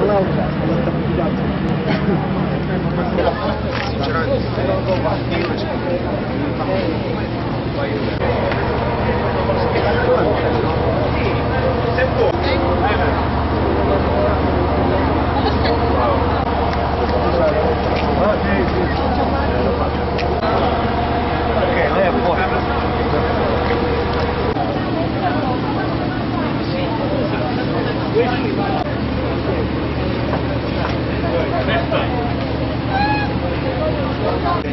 Allah Allah.